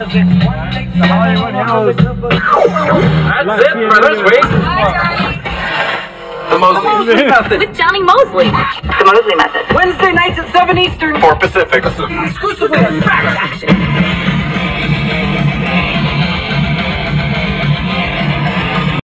That's it, brothers. week. The Moseley method. With Jonny Moseley. The Moseley method. Wednesday nights at 7 Eastern. For Pacific. Exclusively on Faction.